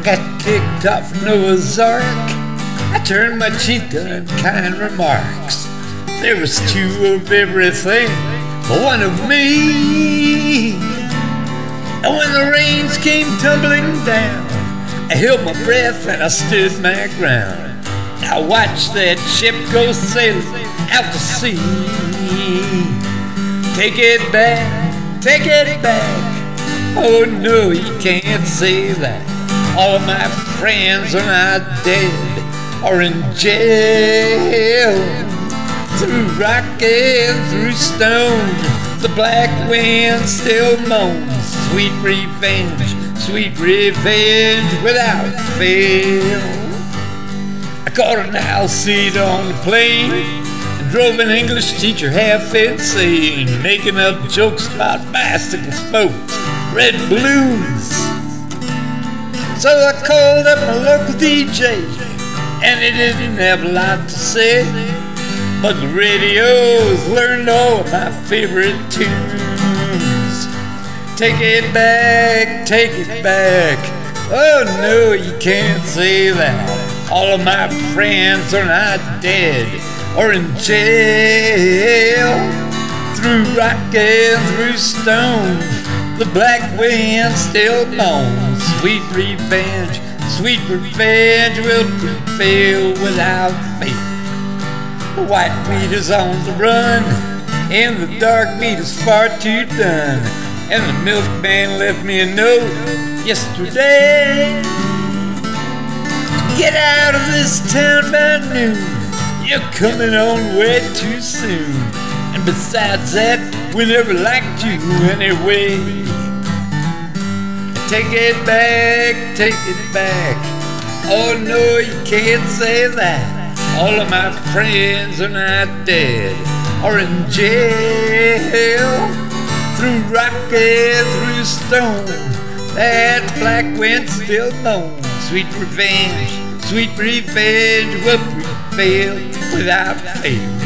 I got kicked off Noah's Ark. I turned my cheek on kind remarks. There was two of everything, but one of me. And when the rains came tumbling down, I held my breath and I stood my ground. I watched that ship go sailing out to sea. Take it back, take it back. Oh no, you can't say that. All my friends are not dead or in jail. Through rock and through stone, the black wind still moans. Sweet revenge, sweet revenge without fail. I caught an owl seat on the plane and drove an English teacher half insane, making up jokes about bicycle spokes, red balloons. So I called up my local DJ, and he didn't have a lot to say. But the radios learned all of my favorite tunes. Take it back, take it back. Oh no, you can't say that. All of my friends are not dead or in jail. Through rock and through stone, the black wind still moans. Sweet revenge, sweet revenge will prevail without fail. The white meat is on the run, and the dark meat is far too done. And the milkman left me a note yesterday. Get out of this town by noon. You're coming on way too soon. And besides that, we never liked you anyway. Take it back, take it back. Oh no, you can't say that. All of my friends are not dead or in jail. Through rock and through stone, that black wind still moans. Sweet revenge, sweet revenge will prevail without fail.